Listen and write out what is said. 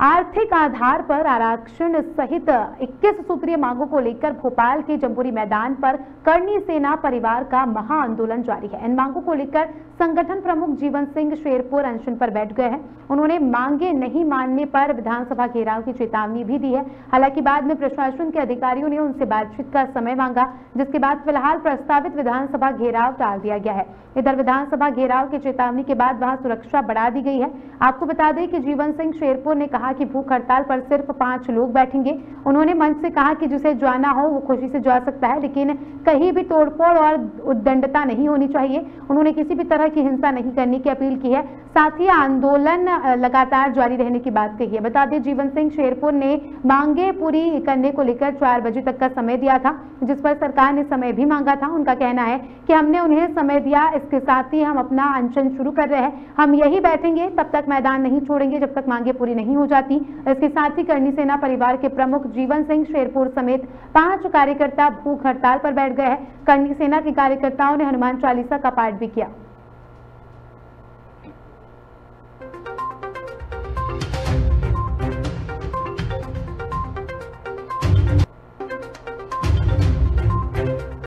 आर्थिक आधार पर आरक्षण सहित 21 सूत्रीय मांगों को लेकर भोपाल के जम्बूरी मैदान पर करनी सेना परिवार का महा आंदोलन जारी है। इन मांगों को लेकर संगठन प्रमुख जीवन सिंह शेरपुर अनशन पर बैठ गए हैं। उन्होंने मांगे नहीं मानने पर विधानसभा घेराव की चेतावनी भी दी है। हालाँकि बाद में प्रशासन के अधिकारियों ने उनसे बातचीत का समय मांगा, जिसके बाद फ़िलहाल प्रस्तावित विधानसभा घेराव टाल दिया गया है। इधर विधानसभा घेराव की चेतावनी के बाद वहाँ सुरक्षा बढ़ा दी गई है। आपको बता दें कि जीवन सिंह शेरपुर ने कहा कि भूख हड़ताल पर सिर्फ़ पाँच लोग बैठेंगे। उन्होंने मंच से कहा कि जिसे जाना हो, वो खुशी से जा सकता है, लेकिन कहीं भी तोड़फोड़ और उद्दंडता नहीं होनी चाहिए। उन्होंने किसी भी तरह की हिंसा नहीं करने की अपील की है। साथ ही आंदोलन लगातार जारी रहने की बात कही है। बता दें, जीवन सिंह शेरपुर ने मांगे पूरी करने को लेकर चार बजे तक का समय दिया था, जिस पर सरकार ने समय भी मांगा था। उनका कहना है कि हमने उन्हें समय दिया, इसके साथ ही हम अपना अनशन शुरू कर रहे हैं। हम यही बैठेंगे, तब तक मैदान नहीं छोड़ेंगे, जब तक मांगे पूरी नहीं हो जाती। इसके साथ ही करनी सेना परिवार के प्रमुख जीवन सिंह शेरपुर समेत पाँच कार्यकर्ता भूख हड़ताल पर बैठ गए हैं। करनी सेना के कार्यकर्ताओं ने हनुमान चालीसा का पाठ भी किया।